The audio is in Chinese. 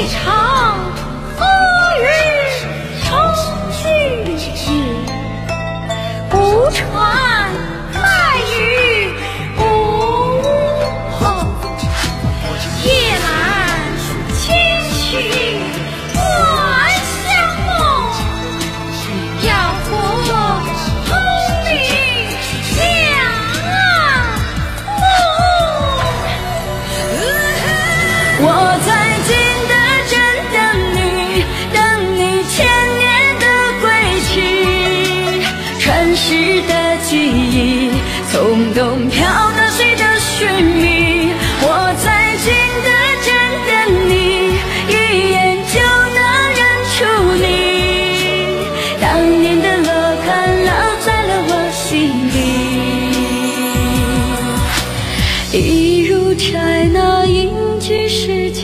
一场风雨，冲巨石；无船快语，无后。夜来清曲，晚相逢。漂泊同里，两岸。我在。传世的记忆从东飘到西的寻觅我在景德镇等你一眼就能认出你。当年的落款烙在了我心里。一如刹那隐居世界